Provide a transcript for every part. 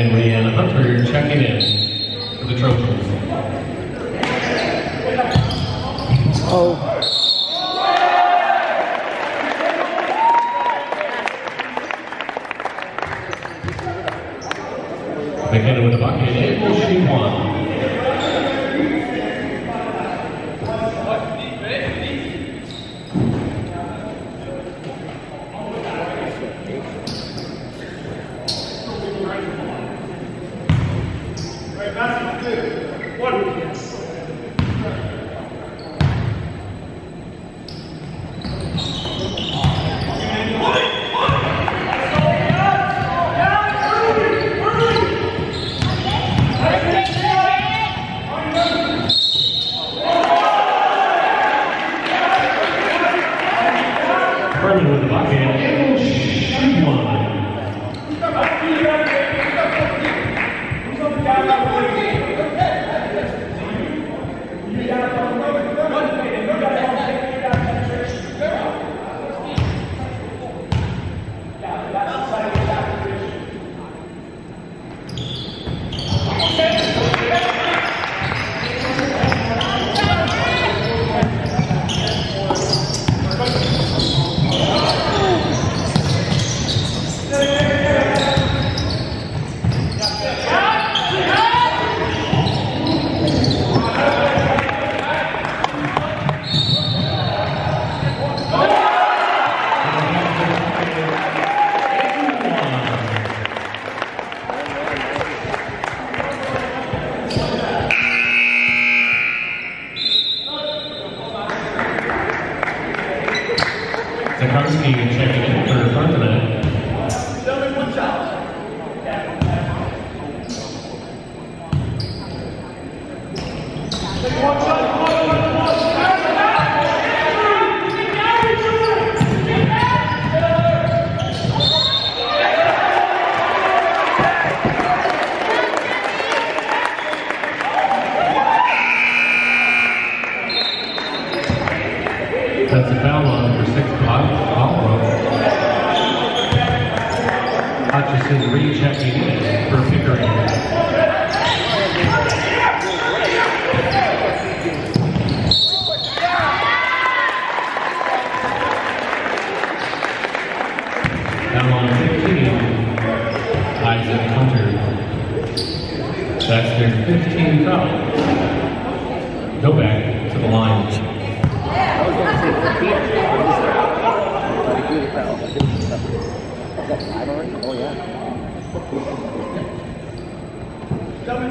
And Leanna Hunter checking in for the Trojans. Oh. That's a foul on number six, Bob Hutchison rechecking in for Pickering. Foul on 15, Isaac Hunter. That's their 15 foul. back to the line. That five already? Oh, yeah. Come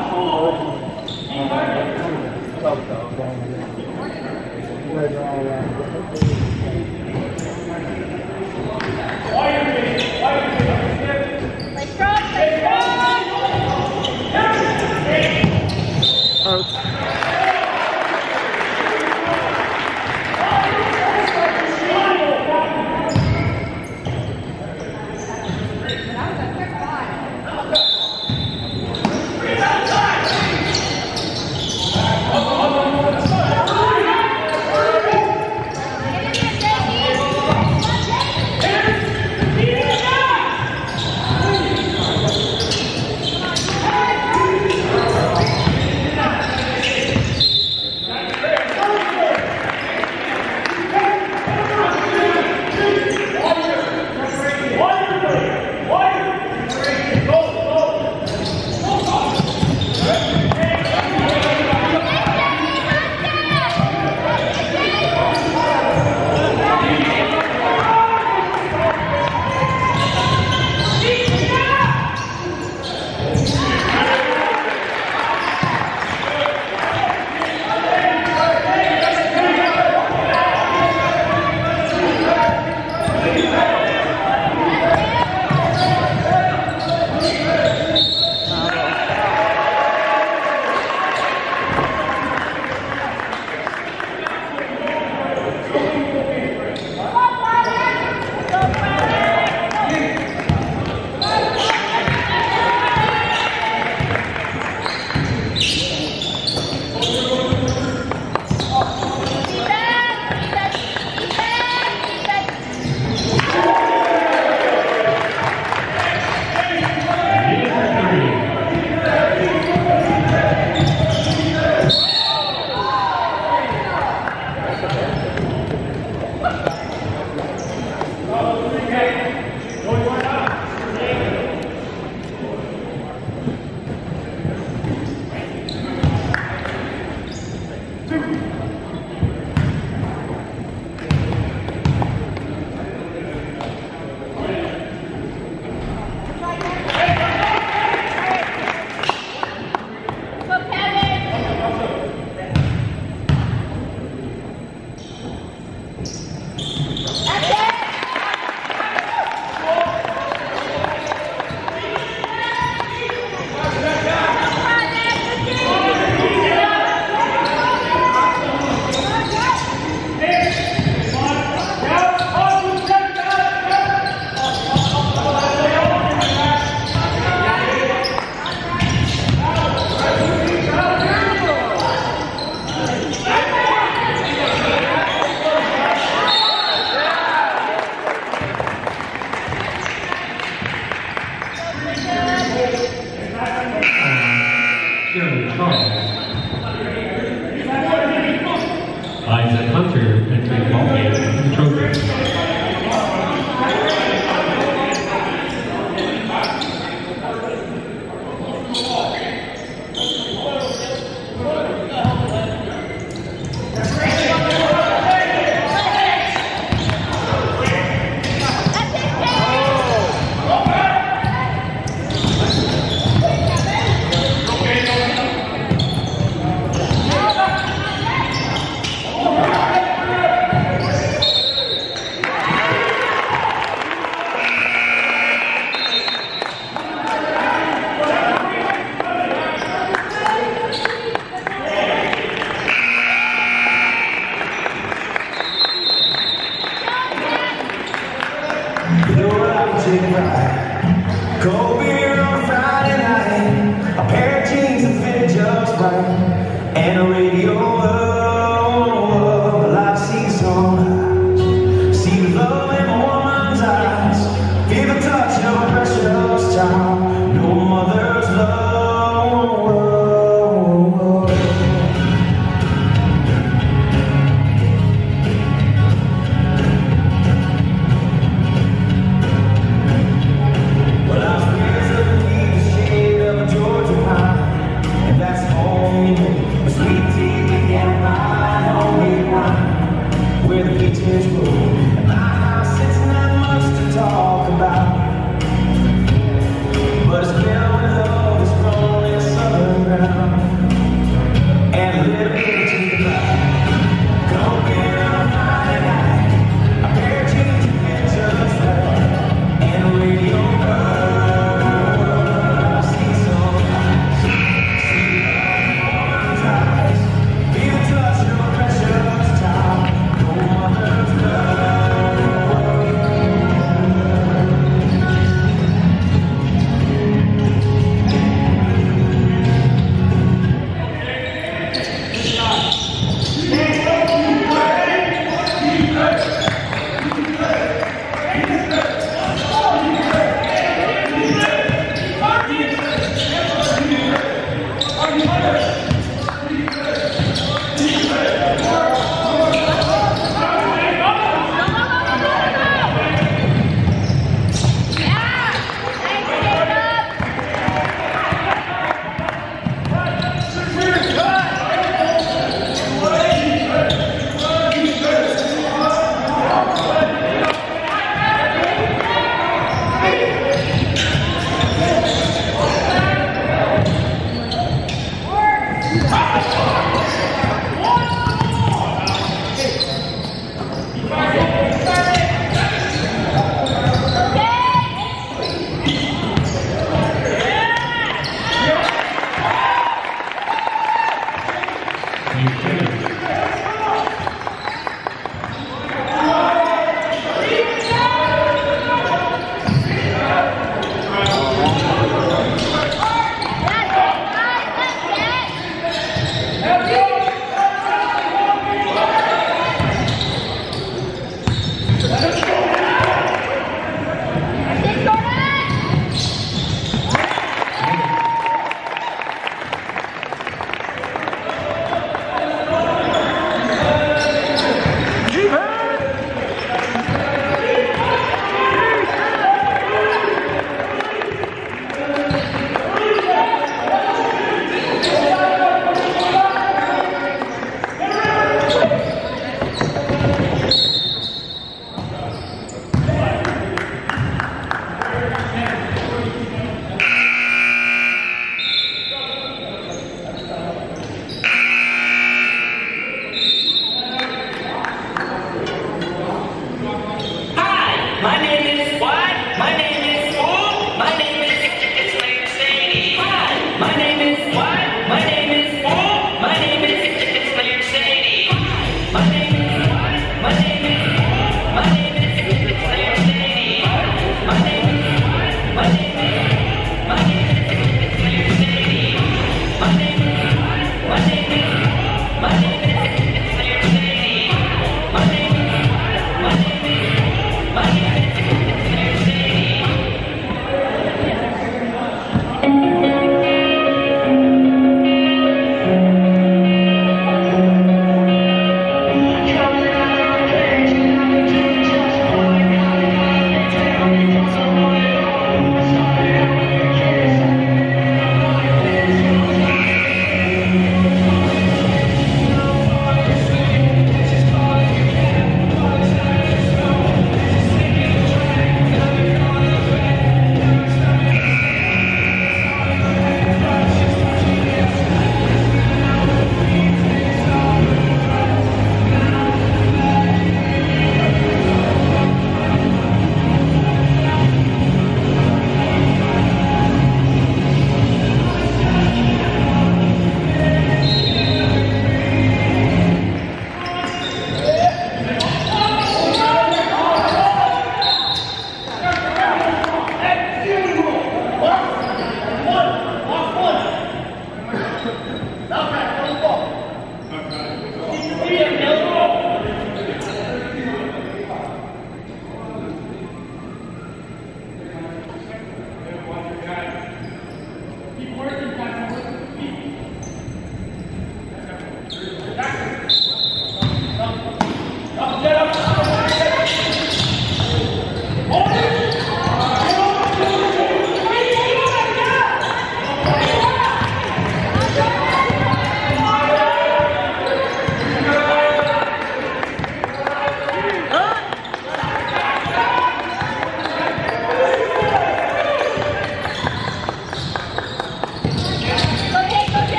好，应该去，到不了。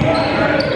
Jackson.